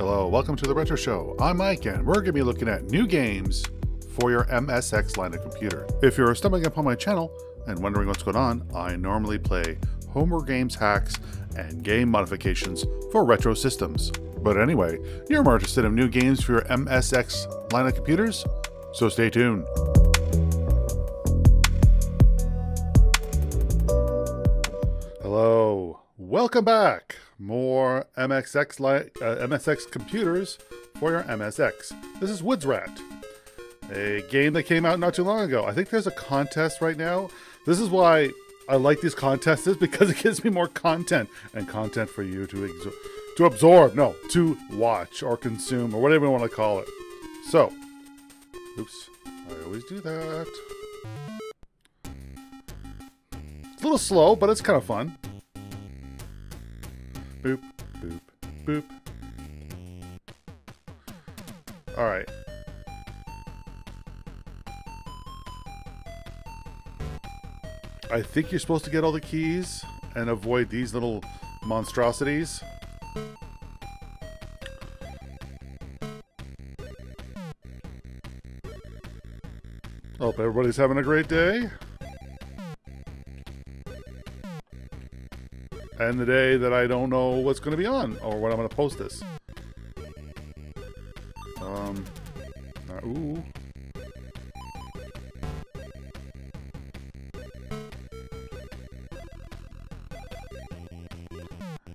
Hello, welcome to the Retro Show. I'm Mike, and we're going to be looking at new games for your MSX line of computer. If you're stumbling upon my channel and wondering what's going on, I normally play homebrew Games hacks and game modifications for retro systems. But anyway, you're more interested in new games for your MSX line of computers? So stay tuned. Hello, welcome back. More MXX li- uh, MSX computers for your MSX. This is Woods Rat, a game that came out not too long ago. I think there's a contest right now. This is why I like these contests is because it gives me more content and content for you to to absorb, no, to watch or consume or whatever you want to call it. So, oops, I always do that. It's a little slow, but it's kind of fun. Boop, boop, boop. All right. I think you're supposed to get all the keys and avoid these little monstrosities. Hope everybody's having a great day. And the day that I don't know what's going to be on or when I'm going to post this. Um, uh, ooh.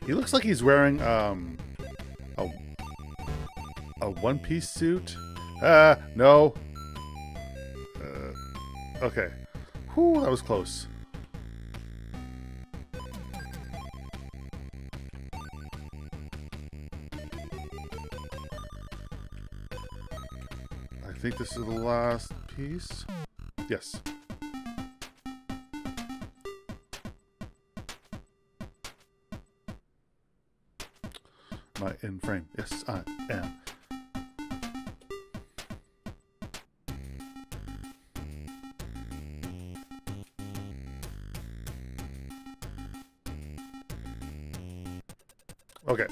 He looks like he's wearing um a a one piece suit. Ah, no. Uh, okay. Whew, that was close. Think this is the last piece. Yes. Am I in frame? Yes, I am. Okay.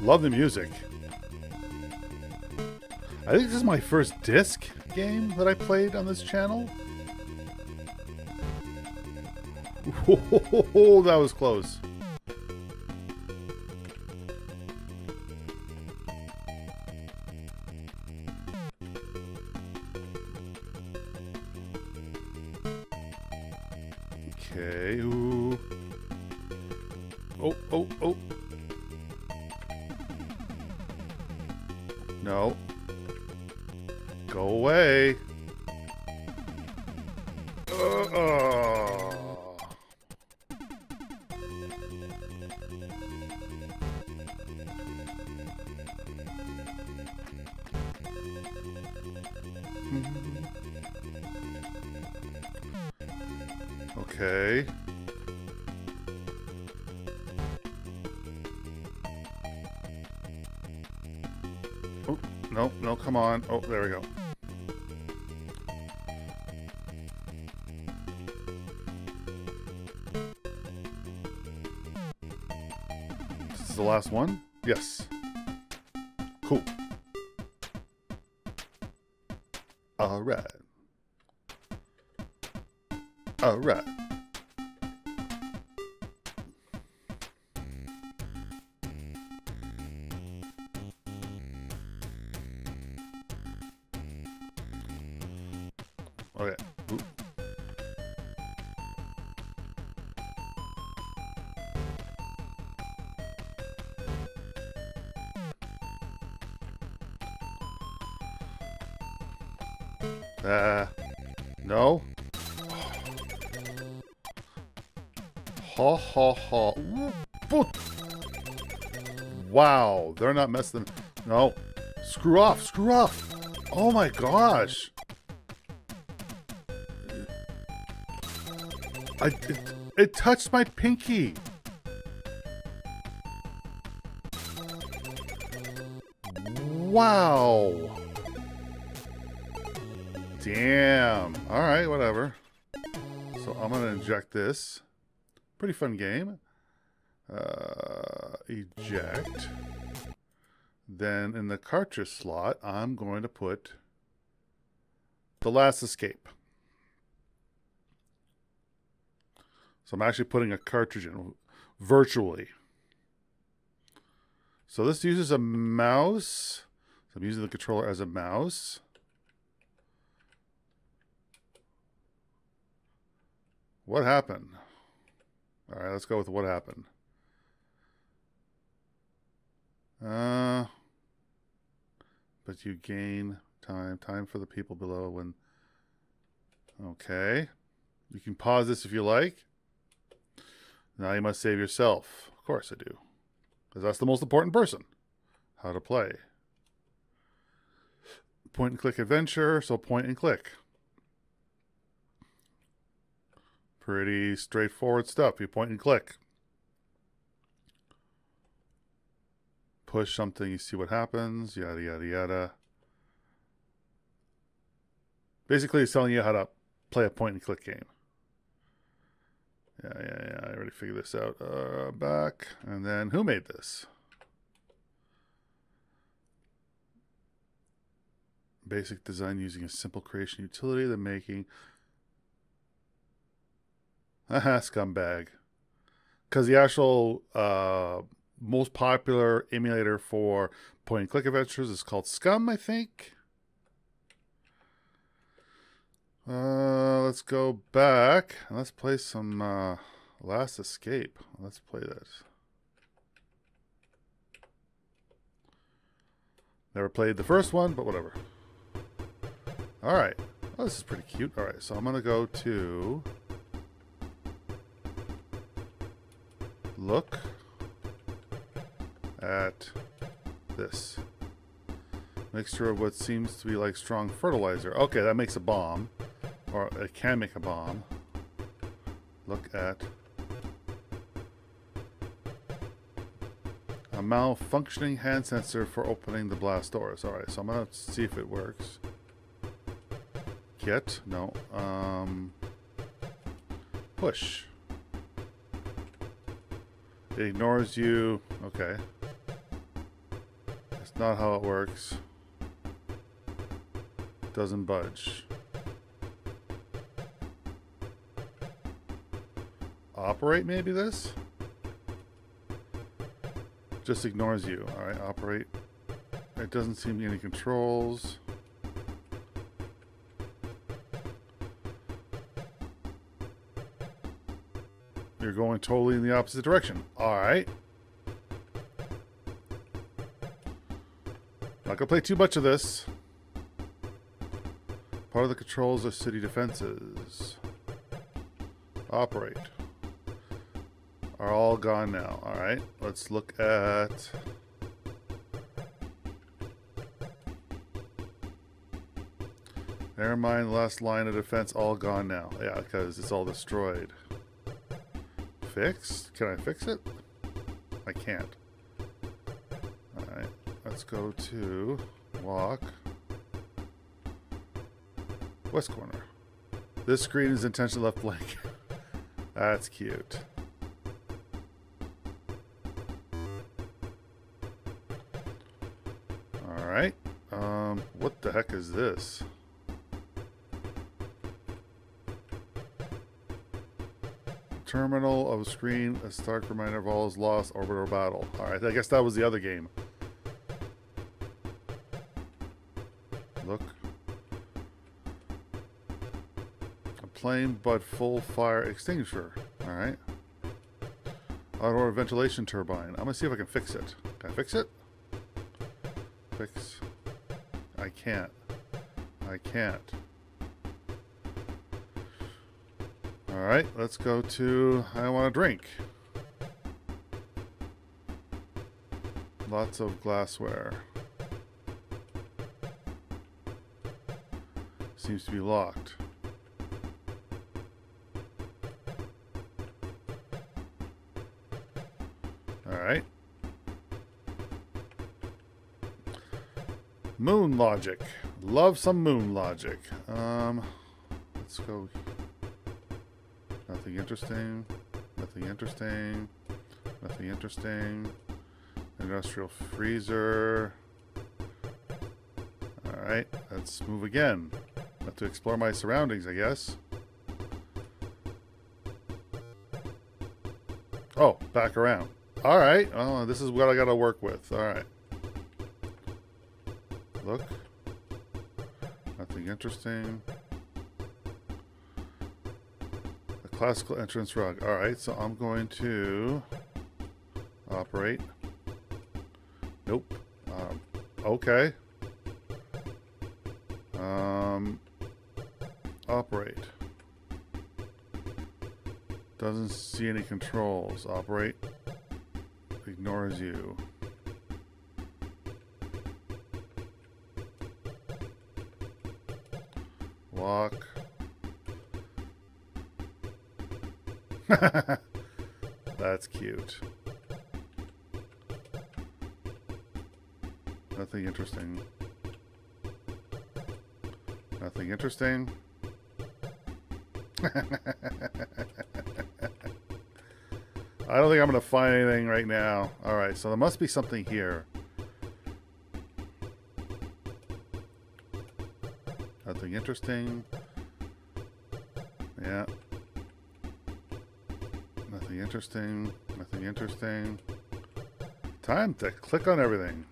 Love the music. I think this is my first disc game that I played on this channel. Oh, that was close. Uh. Okay. Oh, no, no, come on. Oh, there we go. Last one? Yes. Cool. All right. All right. Ha ha ha. Wow, they're not messing. No. Screw off, screw off. Oh my gosh. I, it, it touched my pinky. Wow. Damn. All right, whatever. So I'm going to inject this. Pretty fun game. Uh, eject. Then in the cartridge slot, I'm going to put the last escape. So I'm actually putting a cartridge in virtually. So this uses a mouse. So I'm using the controller as a mouse. What happened? All right, let's go with what happened. Uh, but you gain time. Time for the people below when... Okay. You can pause this if you like. Now you must save yourself. Of course I do. Because that's the most important person. How to play. Point and click adventure, so point and click. Pretty straightforward stuff. You point and click. Push something, you see what happens, yada, yada, yada. Basically, it's telling you how to play a point and click game. Yeah, yeah, yeah. I already figured this out. Uh, back. And then who made this? Basic design using a simple creation utility. The making. Scumbag. Because the actual uh, most popular emulator for point and click adventures is called SCUMM, I think. Uh, let's go back. and Let's play some uh, Last Escape. Let's play this. Never played the first one, but whatever. Alright. Oh, this is pretty cute. Alright, so I'm going to go to... Look at this. Mixture of what seems to be like strong fertilizer. Okay, that makes a bomb. Or it can make a bomb. Look at a malfunctioning hand sensor for opening the blast doors. Alright, so I'm gonna see if it works. Get, no. Um, push. It ignores you. Okay. That's not how it works. Doesn't budge. operate maybe this? Just ignores you. Alright, operate. It doesn't seem any controls. Going totally in the opposite direction. Alright. Not gonna play too much of this. Part of the controls of city defenses. Operate are all gone now. All right, let's look at... Never mind, last line of defense all gone now. Yeah, because it's all destroyed. Fix? Can I fix it? I can't. Alright, let's go to walk. West corner. This screen is intentionally left blank. That's cute. Alright. Um, what the heck is this? Terminal of screen, a stark reminder of all is lost, orbital battle. Alright, I guess that was the other game. Look. A plain but full fire extinguisher. Alright. Auto ventilation turbine. I'm gonna see if I can fix it. Can I fix it? Fix. I can't. I can't. Alright, let's go to I want a drink. Lots of glassware. Seems to be locked. Alright. Moon logic. Love some moon logic. Um, let's go. Interesting. Nothing interesting. Nothing interesting. Industrial freezer. Alright, let's move again. To explore my surroundings, I guess. Oh, back around. Alright, oh, this is what I gotta work with. Alright. Look. Nothing interesting. Classical entrance rug. Alright, so I'm going to operate. Nope. Um, okay. Um, operate. Doesn't see any controls. Operate. Ignores you. Walk. That's cute. Nothing interesting. Nothing interesting. I don't think I'm going to find anything right now. Alright, so there must be something here. Nothing interesting. Yeah. Nothing interesting. Nothing interesting. Time to click on everything.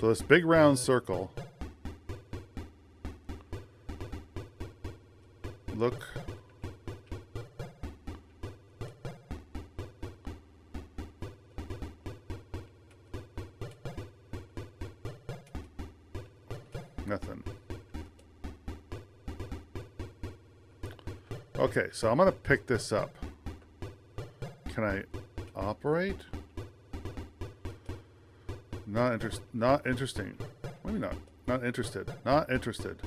So this big round circle. Look. Okay, so I'm going to pick this up. Can I operate? Not interest. Not interesting. Maybe not. Not interested. Not interested.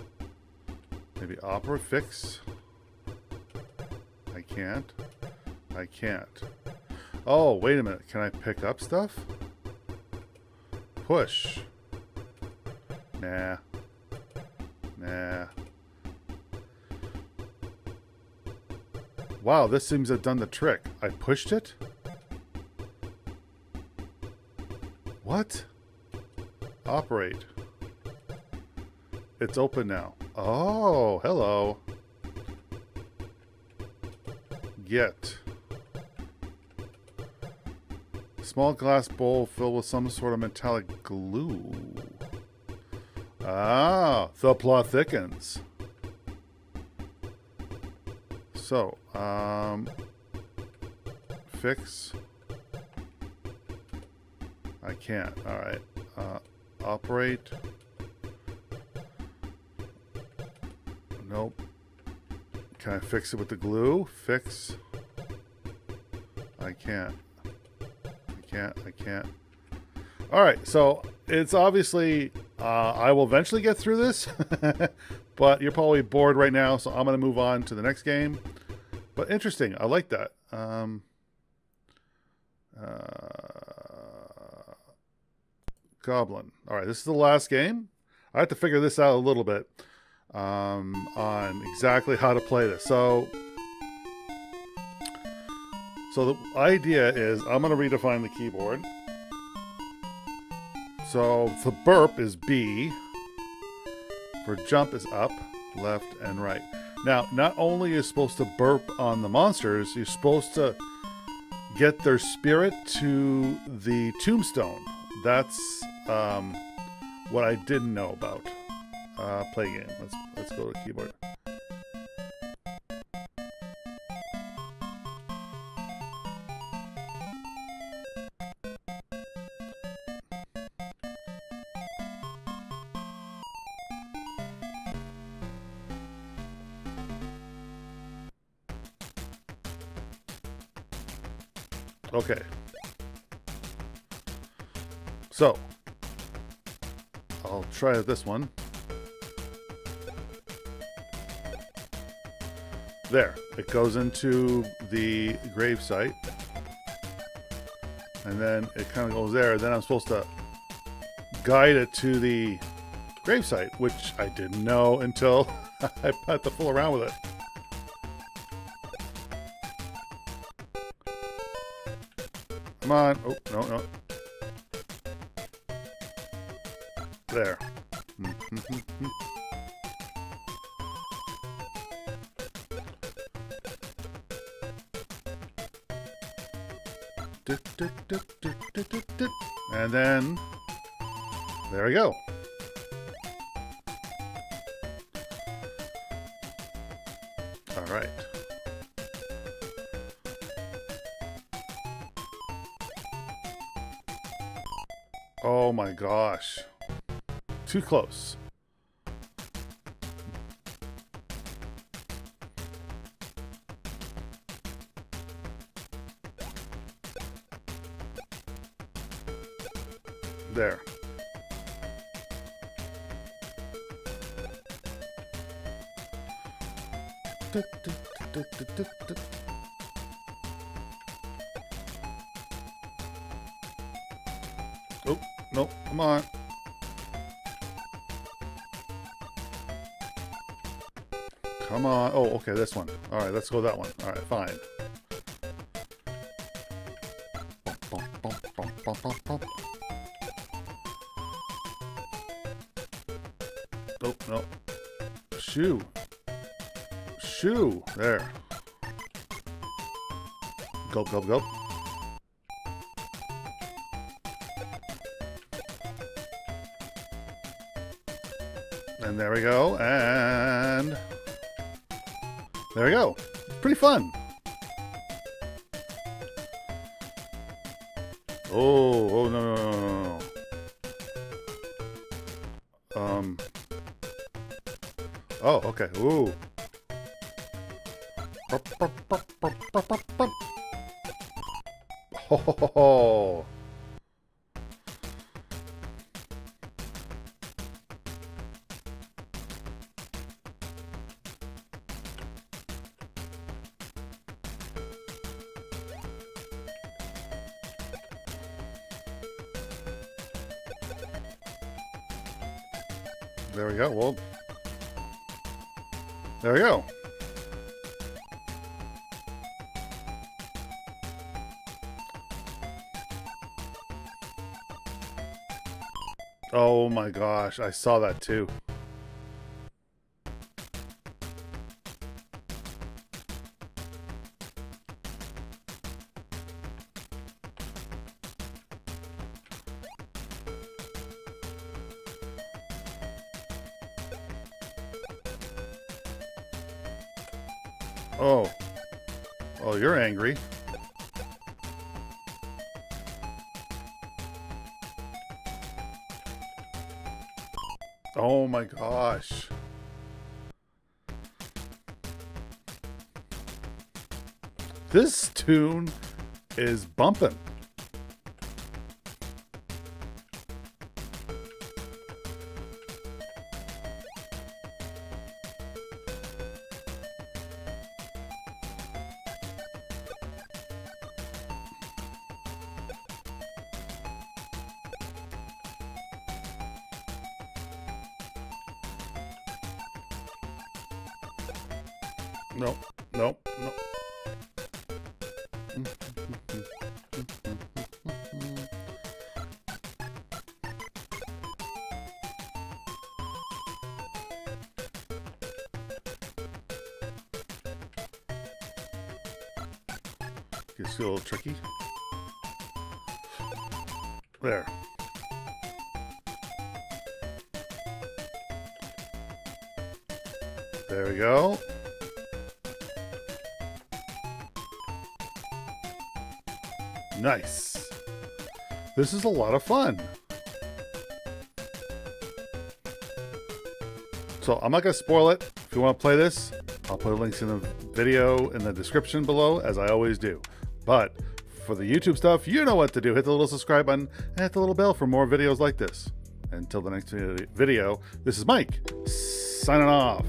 Maybe opera fix. I can't. I can't. Oh, wait a minute. Can I pick up stuff? Push. Nah. Nah. Wow, this seems to have done the trick. I pushed it? What? Operate. It's open now. Oh, hello. Get. Small glass bowl filled with some sort of metallic glue. Ah, the plot thickens. So, um, fix. I can't. All right. Uh, operate. Nope. Can I fix it with the glue? Fix. I can't. I can't. I can't. All right. So it's obviously, uh, I will eventually get through this, but you're probably bored right now. So I'm going to move on to the next game. But interesting. I like that. Um, uh, Goblin. All right, this is the last game. I have to figure this out a little bit um, on exactly how to play this. So, so the idea is I'm going to redefine the keyboard. So the burp is B. For jump is up, left, and right. Now, not only is supposed to burp on the monsters, you're supposed to get their spirit to the tombstone. That's um, what I didn't know about. Uh, play game. Let's let's go to keyboard. Okay. So, I'll try this one. There, it goes into the grave site. And then it kind of goes there. Then I'm supposed to guide it to the grave site, which I didn't know until I had to fool around with it. Come on. Oh, no, no. There. And then, there we go. Gosh. Too close. There. Oh, no, come on. Come on. Oh, okay, this one. All right, let's go that one. All right, fine. Oh, no. Shoe. Shoe. There. Gulp, gulp, gulp. And there we go. And there we go. Pretty fun. Oh, oh no, no, no, no. Um. Oh, okay. Ooh. Ho, ho, ho, ho. Gosh, I saw that too. This tune is bumping. Gets a little tricky. There. There we go. Nice. This is a lot of fun. So I'm not going to spoil it. If you want to play this, I'll put links in the video in the description below, as I always do. But for the YouTube stuff, you know what to do. Hit the little subscribe button and hit the little bell for more videos like this. Until the next video, this is Mike, signing off.